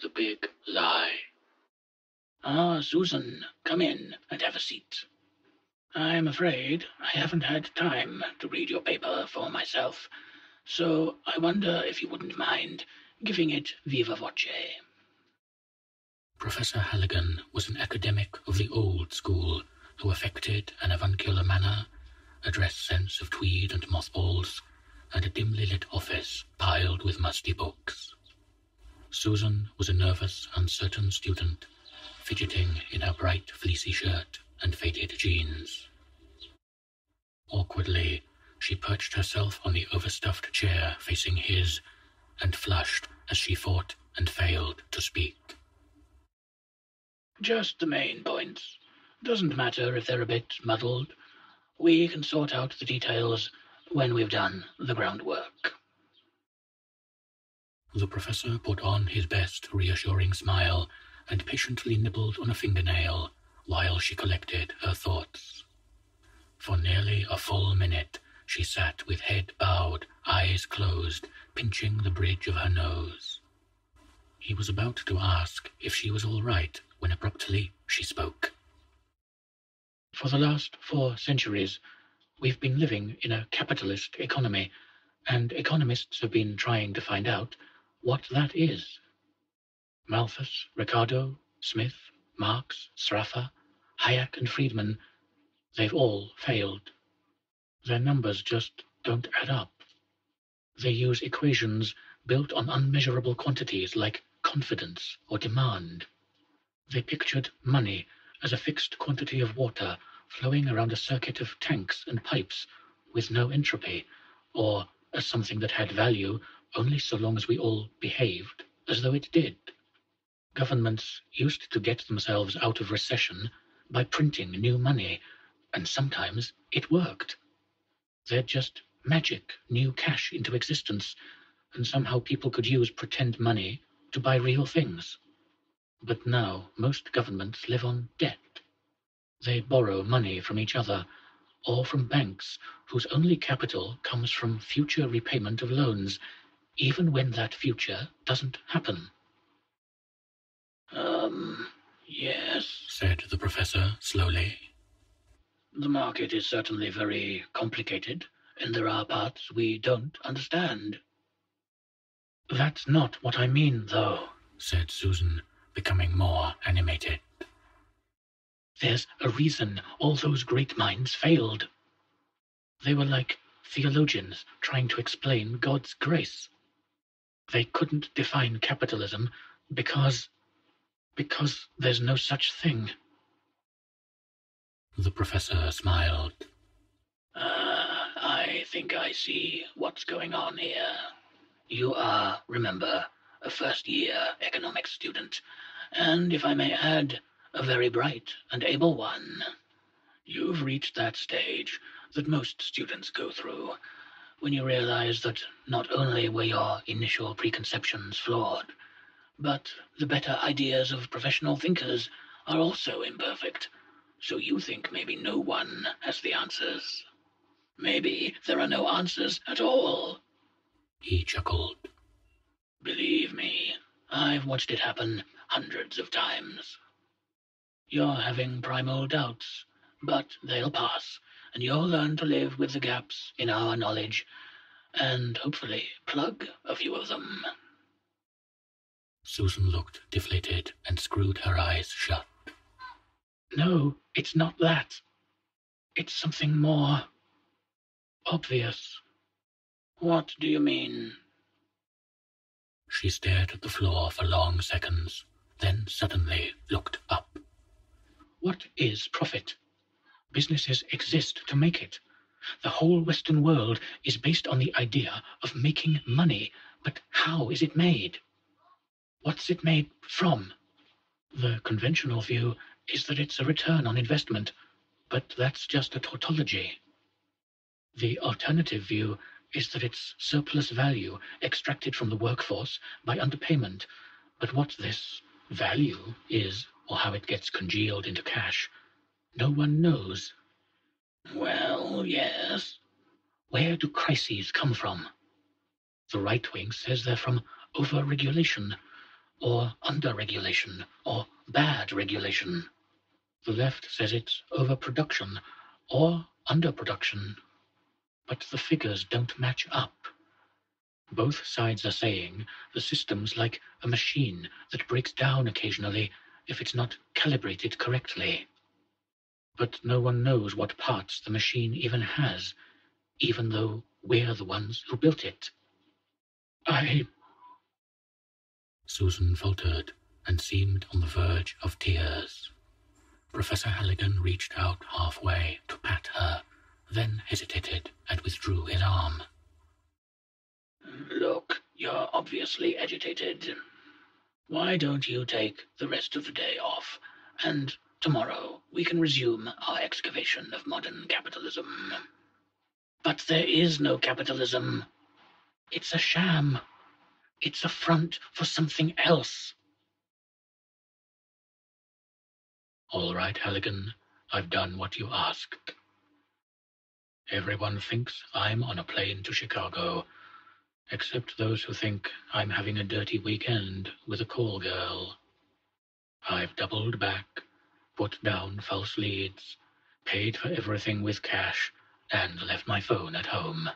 The big lie. Ah, Susan, come in and have a seat. I'm afraid I haven't had time to read your paper for myself, so I wonder if you wouldn't mind giving it viva voce. Professor Halligan was an academic of the old school who affected an avuncular manner, a dress sense of tweed and mothballs, and a dimly lit office piled with musty books. Susan was a nervous, uncertain student, fidgeting in her bright, fleecy shirt and faded jeans. Awkwardly, she perched herself on the overstuffed chair facing his and flushed as she fought and failed to speak. Just the main points. Doesn't matter if they're a bit muddled. We can sort out the details when we've done the groundwork. The professor put on his best reassuring smile and patiently nibbled on a fingernail while she collected her thoughts. For nearly a full minute she sat with head bowed, eyes closed, pinching the bridge of her nose. He was about to ask if she was all right when abruptly she spoke. For the last four centuries, we've been living in a capitalist economy, and economists have been trying to find out what that is. Malthus, Ricardo, Smith, Marx, Sraffa, Hayek, and Friedman, they've all failed. Their numbers just don't add up. They use equations built on unmeasurable quantities like confidence or demand. They pictured money as a fixed quantity of water flowing around a circuit of tanks and pipes with no entropy, or as something that had value only so long as we all behaved as though it did. Governments used to get themselves out of recession by printing new money, and sometimes it worked. They'd just magic new cash into existence, and somehow people could use pretend money to buy real things. But now most governments live on debt. They borrow money from each other, or from banks whose only capital comes from future repayment of loans, even when that future doesn't happen. Um, yes, said the professor slowly. The market is certainly very complicated, and there are parts we don't understand. That's not what I mean, though, said Susan, becoming more animated. There's a reason all those great minds failed. They were like theologians trying to explain God's grace. They couldn't define capitalism because because there's no such thing. The professor smiled. Uh, I think I see what's going on here. You are, remember, a first year economics student, and if I may add, a very bright and able one. You've reached that stage that most students go through when you realize that not only were your initial preconceptions flawed, but the better ideas of professional thinkers are also imperfect, so you think maybe no one has the answers. Maybe there are no answers at all. He chuckled. Believe me, I've watched it happen hundreds of times. You're having primal doubts, but they'll pass, and you'll learn to live with the gaps in our knowledge, and hopefully plug a few of them. Susan looked deflated and screwed her eyes shut. No, it's not that. It's something more obvious. What do you mean? She stared at the floor for long seconds, then suddenly looked up. What is profit? Businesses exist to make it. The whole Western world is based on the idea of making money, but how is it made? What's it made from? The conventional view is that it's a return on investment, but that's just a tautology. The alternative view is that it's surplus value extracted from the workforce by underpayment, but what this value is, or how it gets congealed into cash, no one knows. Well, yes. Where do crises come from? The right wing says they're from overregulation, or under-regulation, or bad regulation. The left says it's overproduction, or underproduction. But the figures don't match up. Both sides are saying the system's like a machine that breaks down occasionally if it's not calibrated correctly. But no one knows what parts the machine even has, even though we're the ones who built it. I. Susan faltered and seemed on the verge of tears. Professor Halligan reached out halfway to pat her, then hesitated and withdrew his arm. Look, you're obviously agitated. Why don't you take the rest of the day off, and tomorrow we can resume our excavation of modern capitalism? But there is no capitalism. It's a sham. It's a front for something else. All right, Halligan, I've done what you asked. Everyone thinks I'm on a plane to Chicago, except those who think I'm having a dirty weekend with a call girl. I've doubled back, put down false leads, paid for everything with cash, and left my phone at home.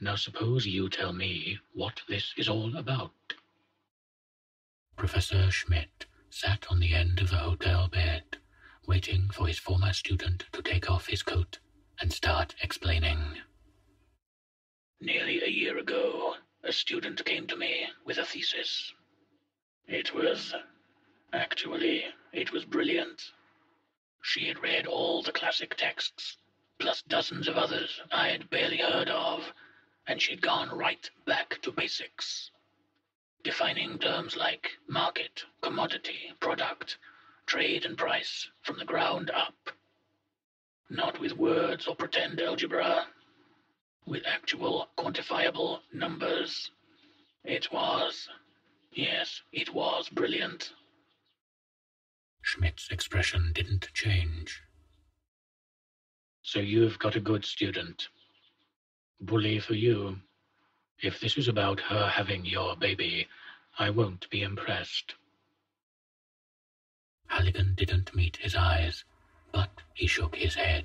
Now suppose you tell me what this is all about. Professor Schmidt sat on the end of the hotel bed, waiting for his former student to take off his coat and start explaining. Nearly a year ago, a student came to me with a thesis. It was. Actually, it was brilliant. She had read all the classic texts, plus dozens of others I had barely heard of and she'd gone right back to basics. Defining terms like market, commodity, product, trade, and price from the ground up. Not with words or pretend algebra, with actual quantifiable numbers. It was, yes, it was brilliant. Schmidt's expression didn't change. So you've got a good student. Bully for you. If this is about her having your baby, I won't be impressed. Halligan didn't meet his eyes, but he shook his head.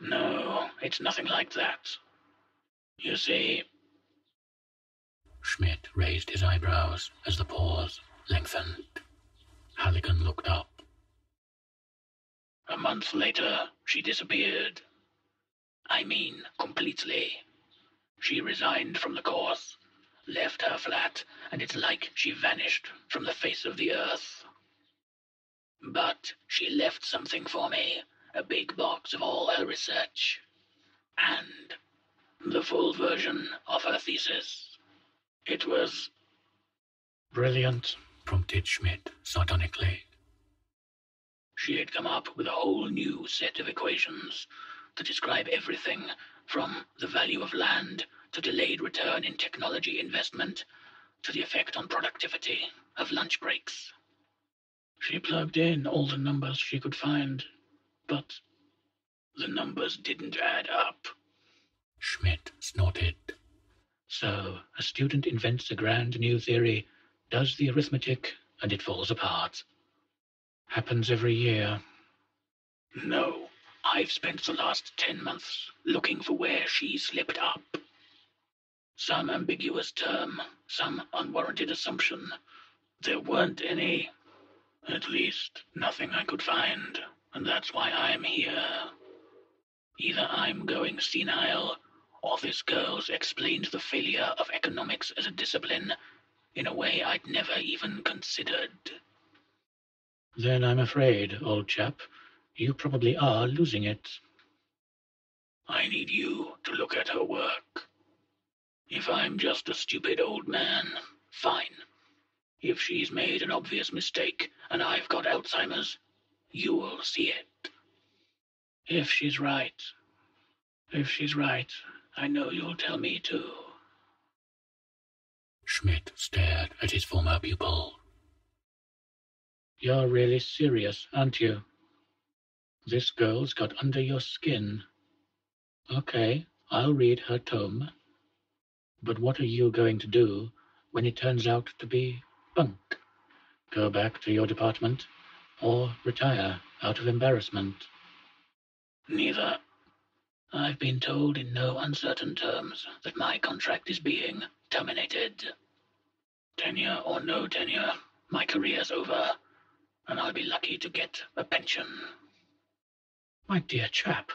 No, it's nothing like that. You see. Schmidt raised his eyebrows as the pause lengthened. Halligan looked up. A month later, she disappeared. I mean, completely. She resigned from the course, left her flat, and it's like she vanished from the face of the earth. But she left something for me a big box of all her research, and the full version of her thesis. It was brilliant, prompted Schmidt sardonically. She had come up with a whole new set of equations to describe everything from the value of land to delayed return in technology investment to the effect on productivity of lunch breaks. She plugged in all the numbers she could find, but the numbers didn't add up. Schmidt snorted. So, a student invents a grand new theory, does the arithmetic, and it falls apart. Happens every year. No, I've spent the last ten months looking for where she slipped up. Some ambiguous term, some unwarranted assumption. There weren't any. At least, nothing I could find, and that's why I'm here. Either I'm going senile, or this girl's explained the failure of economics as a discipline in a way I'd never even considered. Then I'm afraid, old chap, you probably are losing it. I need you to look at her work. If I'm just a stupid old man, fine. If she's made an obvious mistake and I've got Alzheimer's, you'll see it. If she's right, if she's right, I know you'll tell me too. Schmidt stared at his former pupil. You're really serious, aren't you? This girl's got under your skin. Okay, I'll read her tome. But what are you going to do when it turns out to be bunk. Go back to your department or retire out of embarrassment. Neither. I've been told in no uncertain terms that my contract is being terminated. Tenure or no tenure, my career's over, and I'll be lucky to get a pension. My dear chap.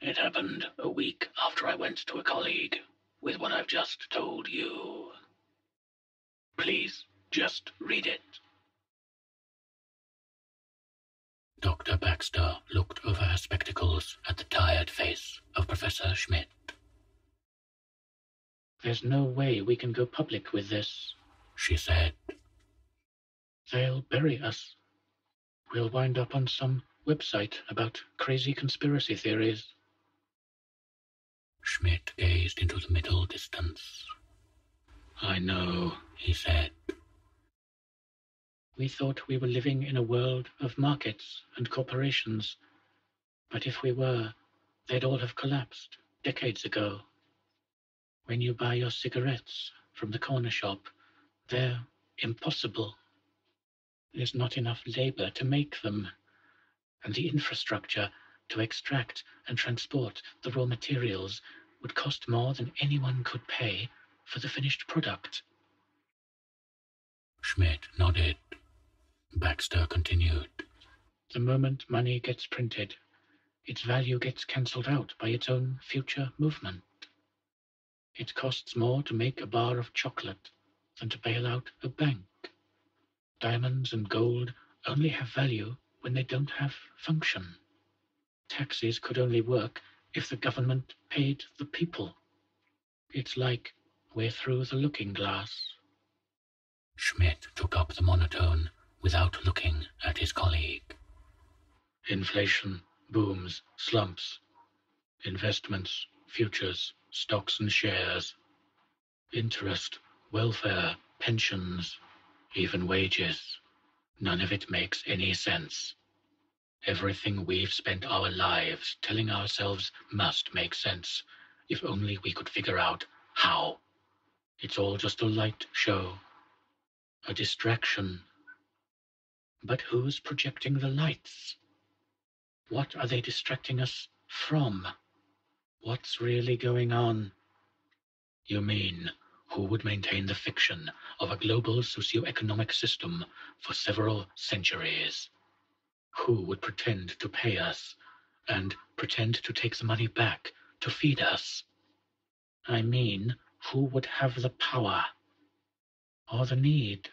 It happened a week after I went to a colleague with what I've just told you. Please just read it. Dr. Baxter looked over her spectacles at the tired face of Professor Schmidt. There's no way we can go public with this, she said. They'll bury us. We'll wind up on some website about crazy conspiracy theories. Schmidt gazed into the middle distance. I know, he said. We thought we were living in a world of markets and corporations, but if we were, they'd all have collapsed decades ago. When you buy your cigarettes from the corner shop, they're impossible. There's not enough labor to make them, and the infrastructure to extract and transport the raw materials would cost more than anyone could pay for the finished product. Schmidt nodded. Baxter continued. The moment money gets printed, its value gets cancelled out by its own future movement. It costs more to make a bar of chocolate than to bail out a bank. Diamonds and gold only have value when they don't have function. Taxes could only work if the government paid the people. It's like we're through the looking glass. Schmidt took up the monotone without looking at his colleague. Inflation, booms, slumps, investments, futures, stocks and shares, interest, welfare, pensions, even wages. None of it makes any sense. Everything we've spent our lives telling ourselves must make sense, if only we could figure out how. It's all just a light show, a distraction but who's projecting the lights? What are they distracting us from? What's really going on? You mean, who would maintain the fiction of a global socio-economic system for several centuries? Who would pretend to pay us and pretend to take the money back to feed us? I mean, who would have the power or the need?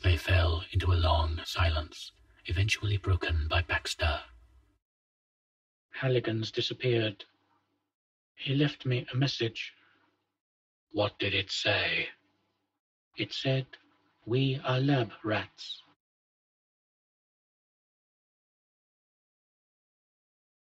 They fell into a long silence, eventually broken by Baxter. Halligan's disappeared. He left me a message. What did it say? It said, We are lab rats.